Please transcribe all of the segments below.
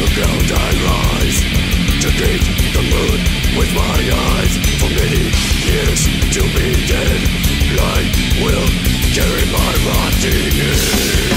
the ground I rise To the moon with my eyes For many years to be dead Light will carry my rotting head.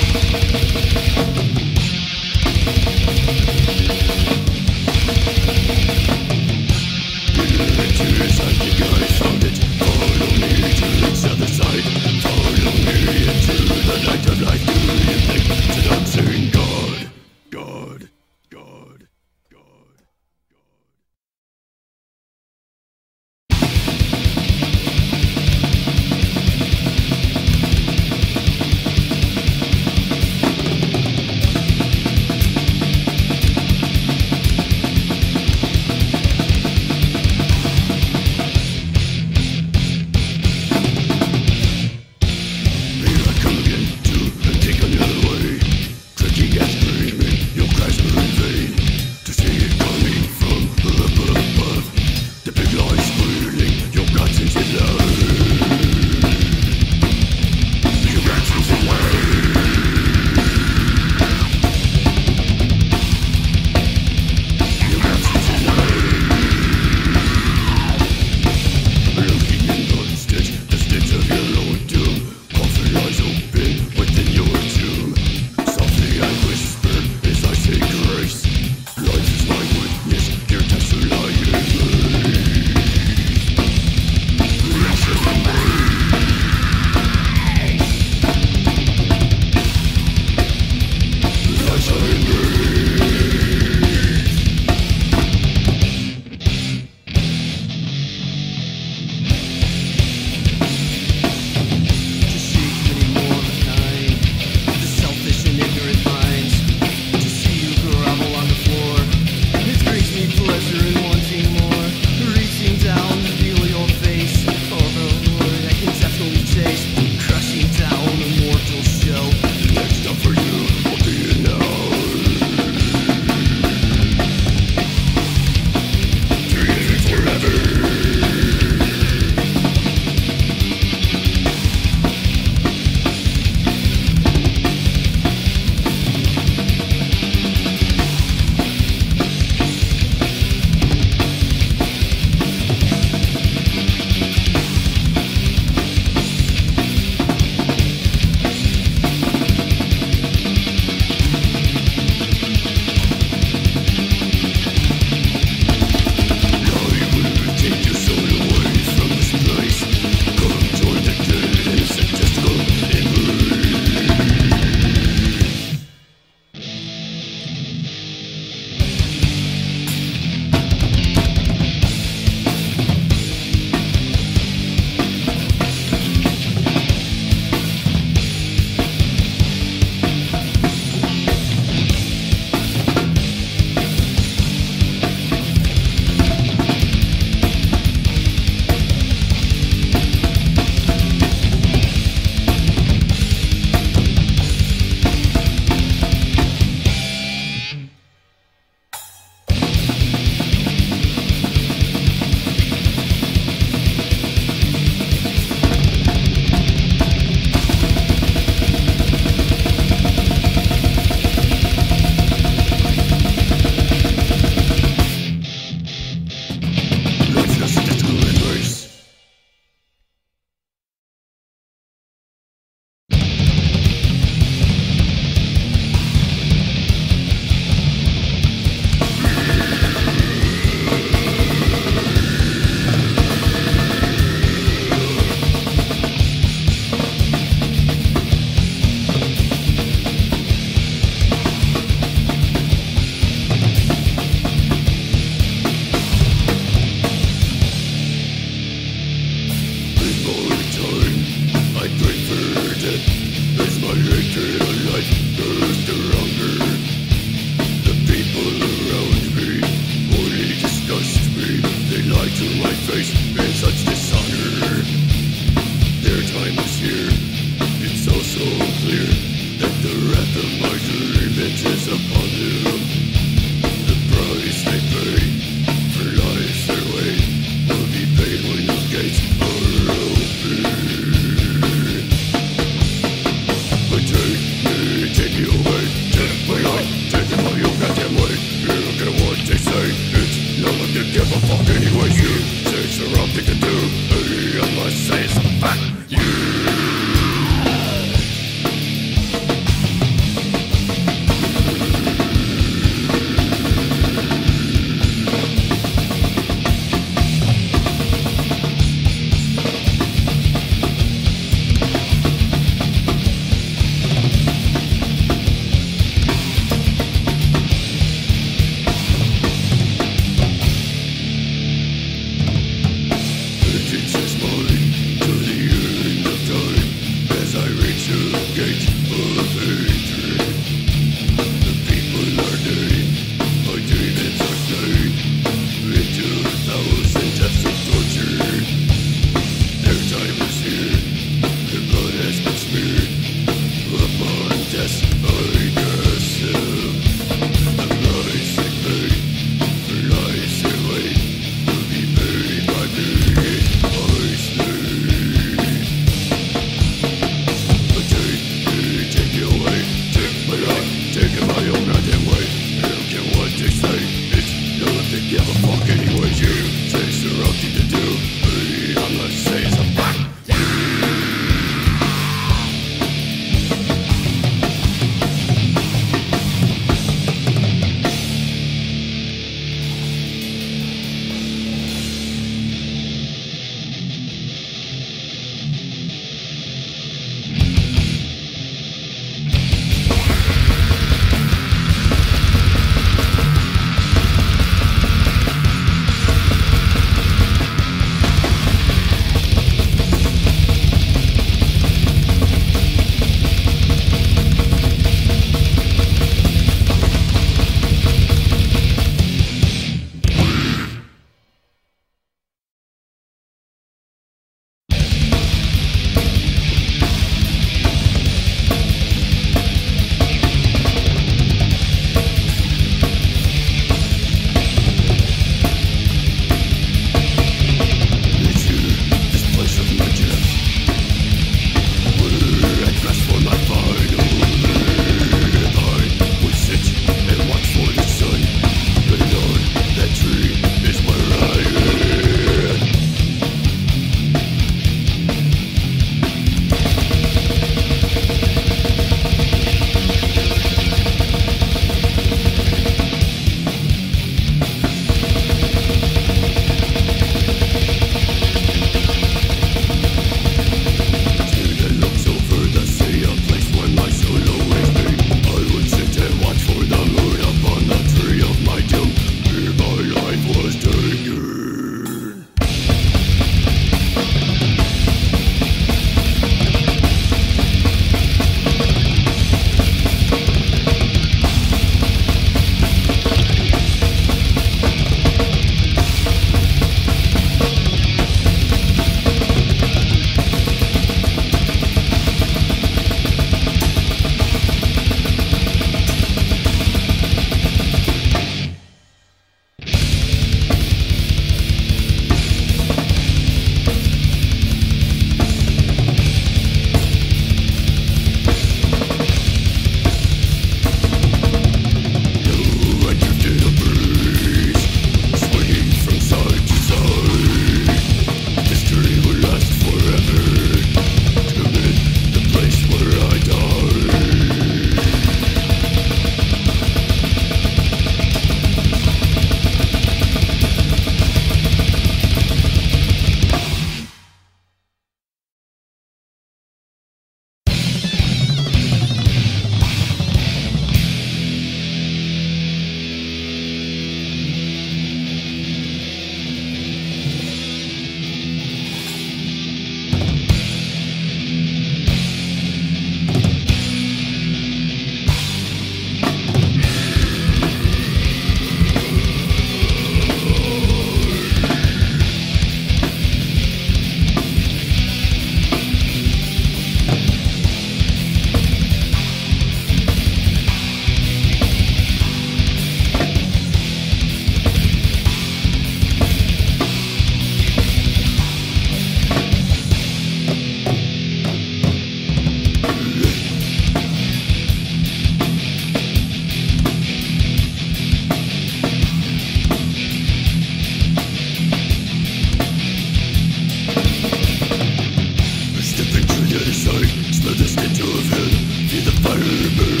Baby.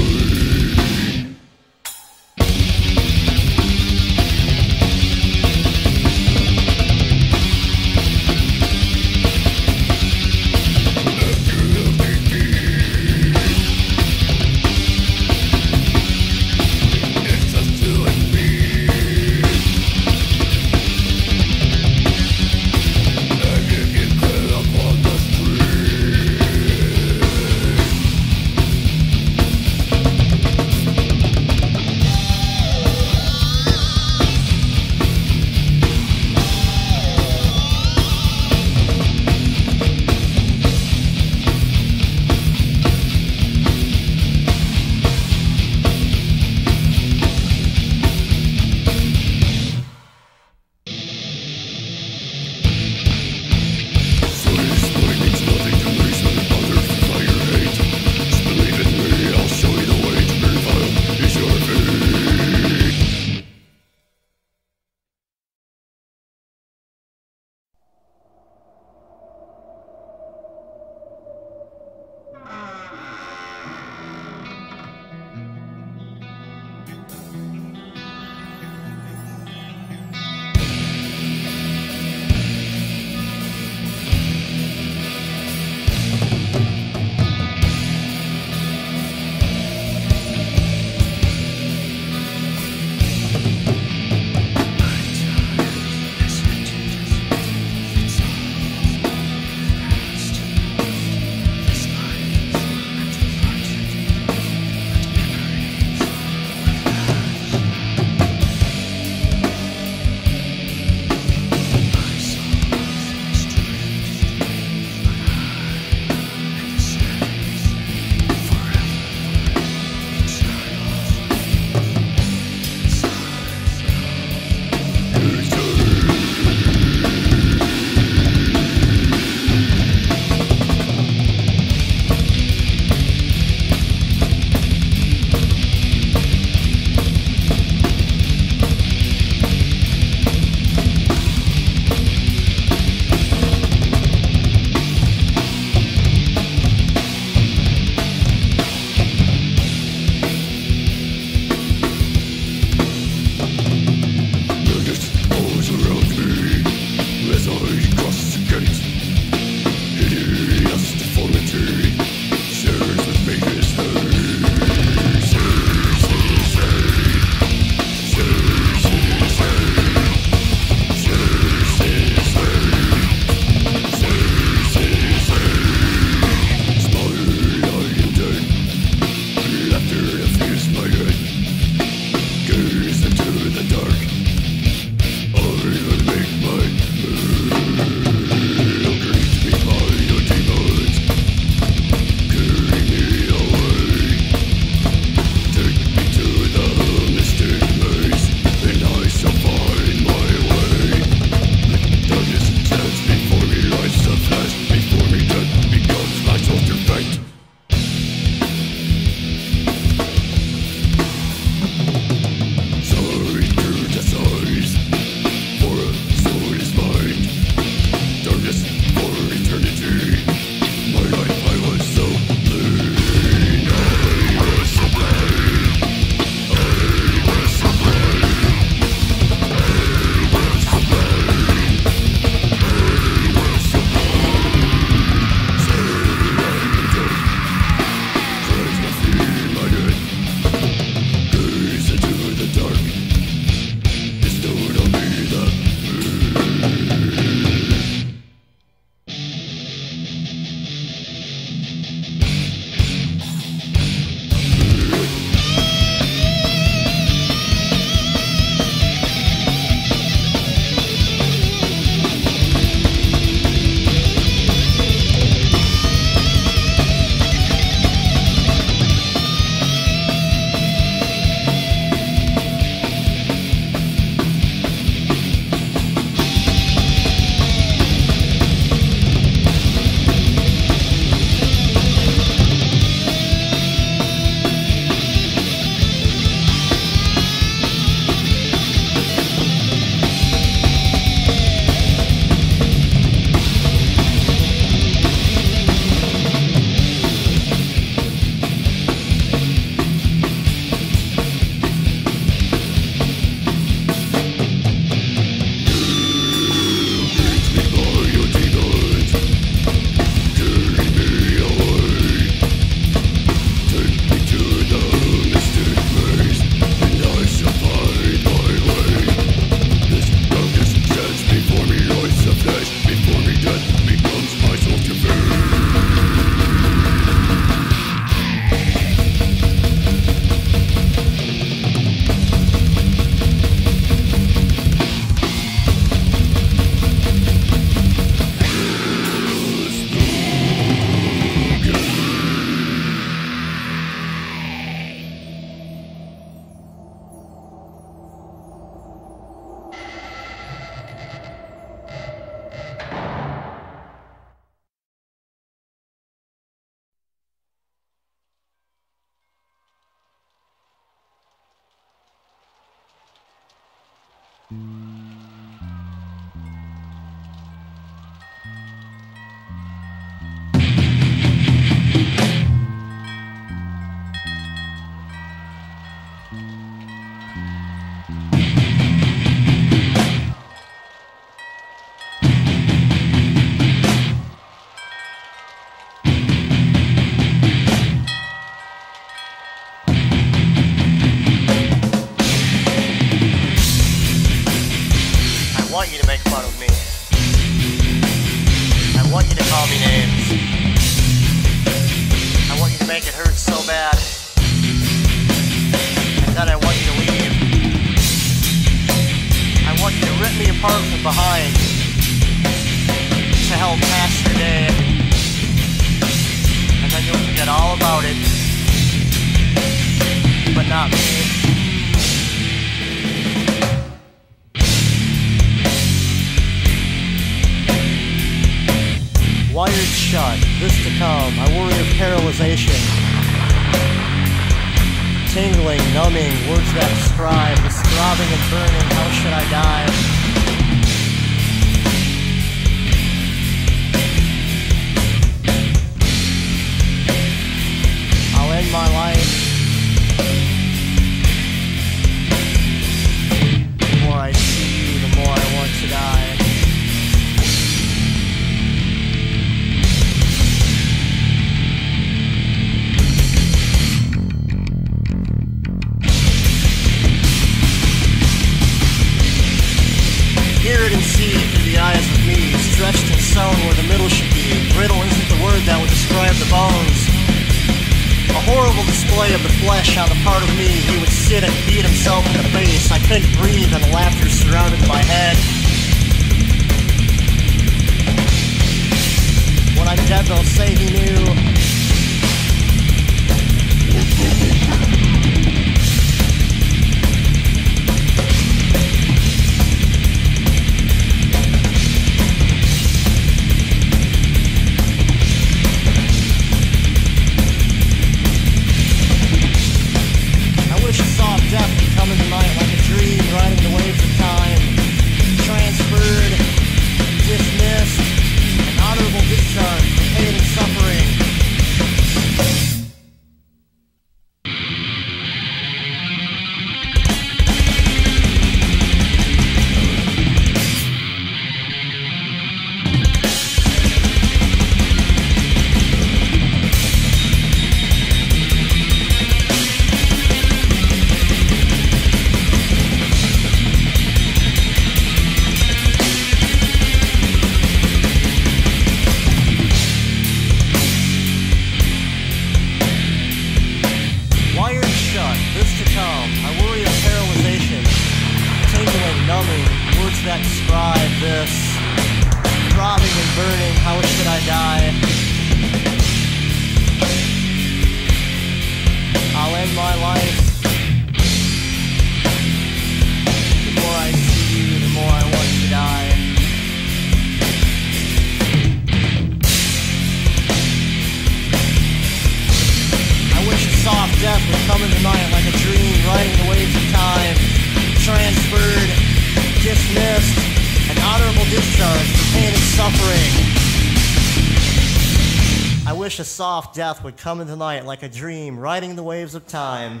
soft death would come in the night like a dream, riding the waves of time.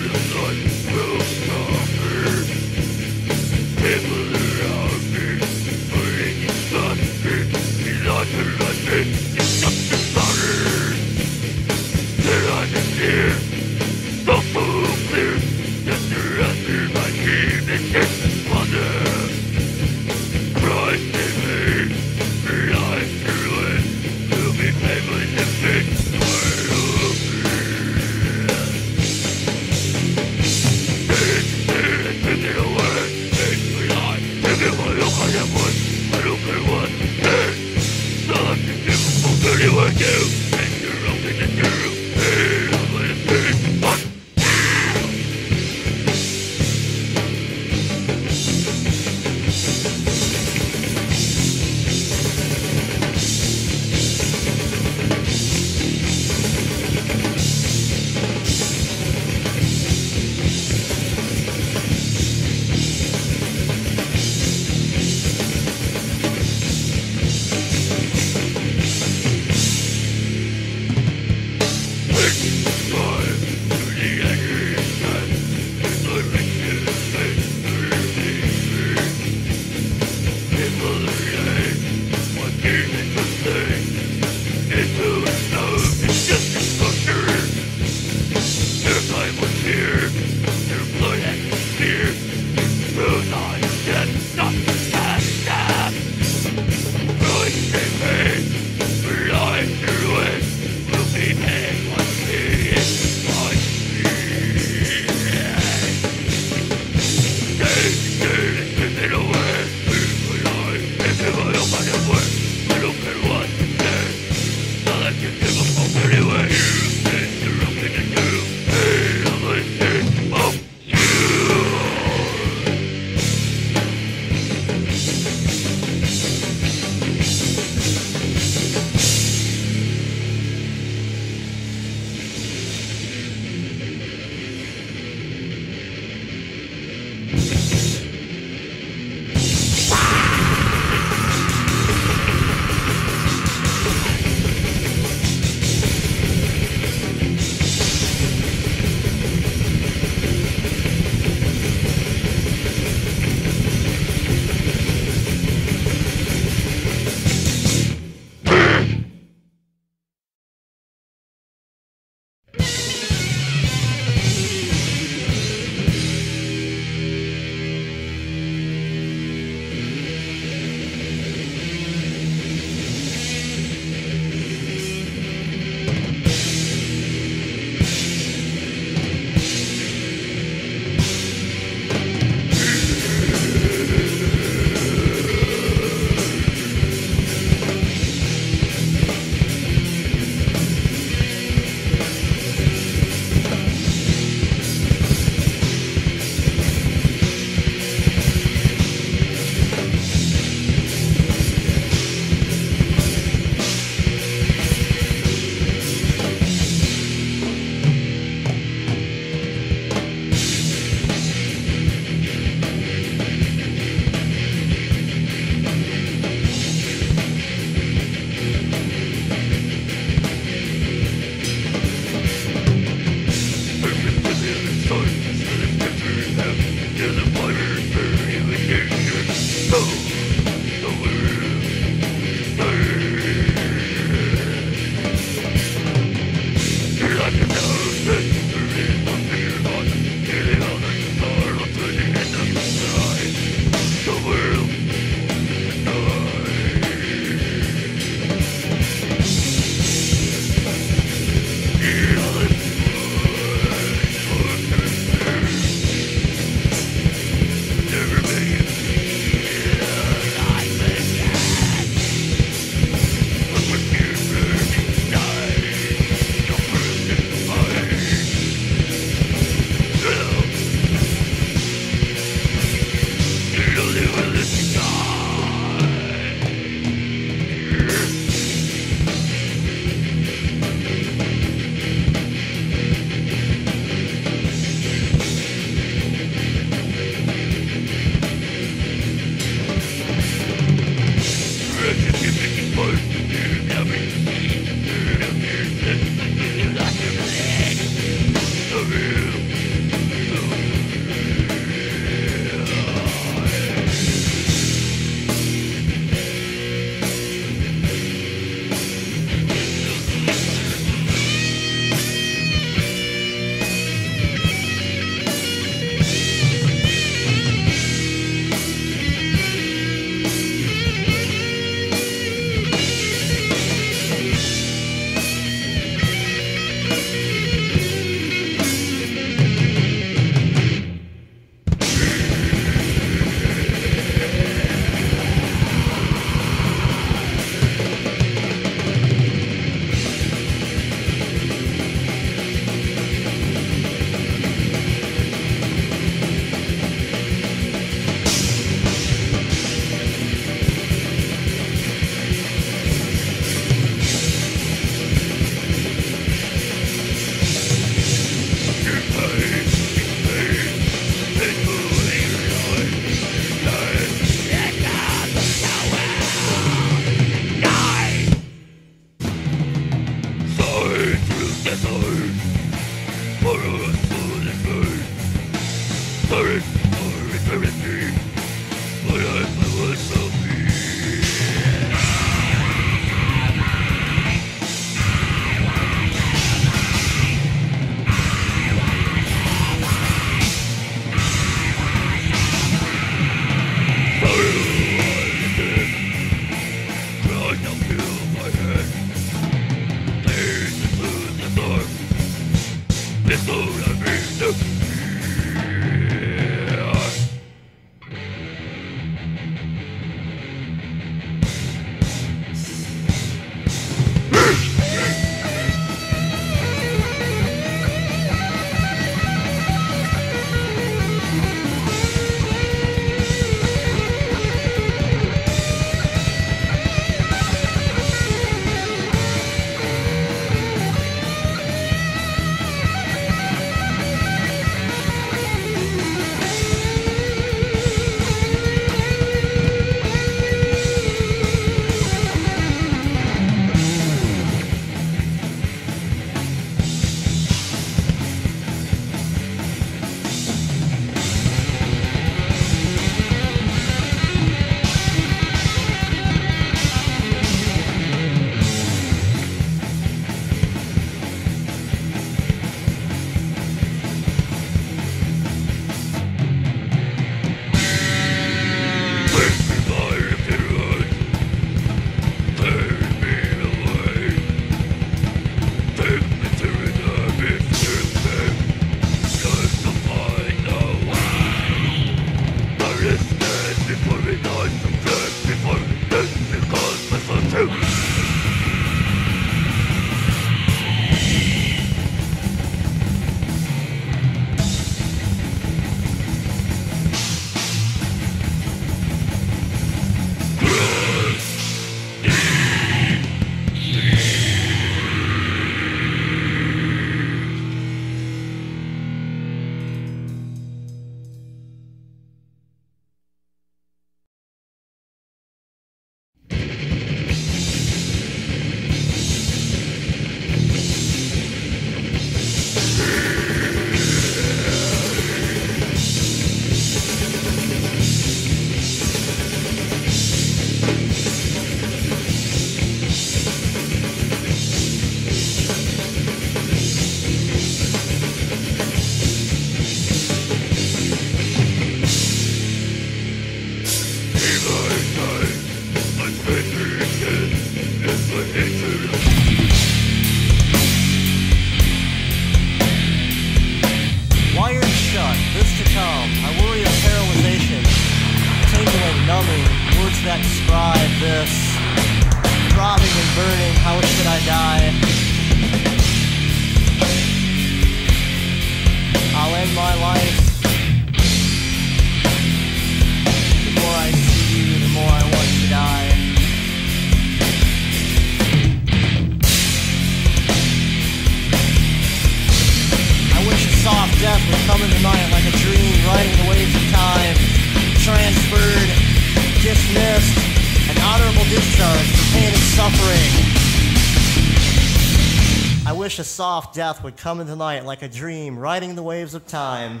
a soft death would come into night like a dream, riding the waves of time.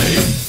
Beyond